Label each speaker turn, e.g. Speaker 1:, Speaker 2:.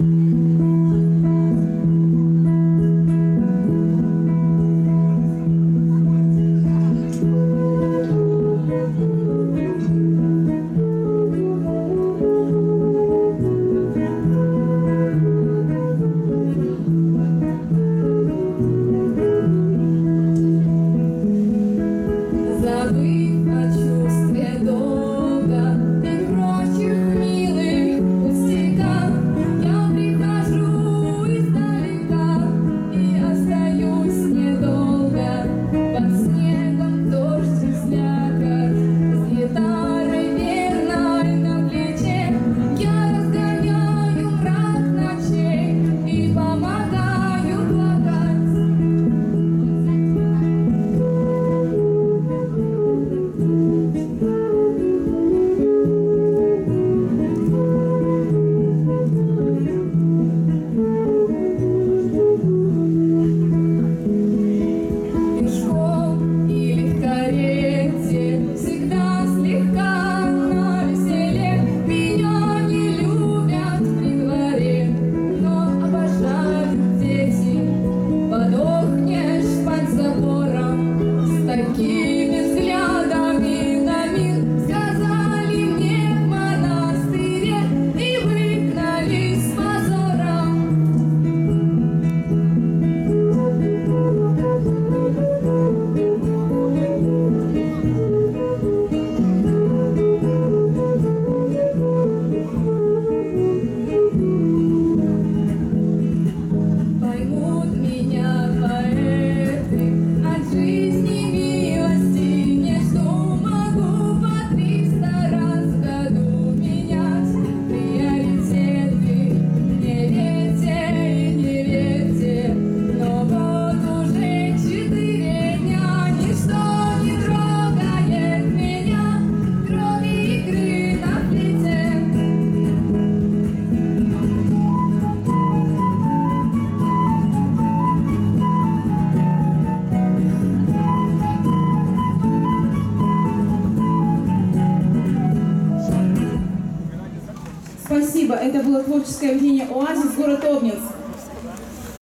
Speaker 1: Mm-hmm.
Speaker 2: Спасибо. Это было творческое объединение «Оазис», город Обнинск.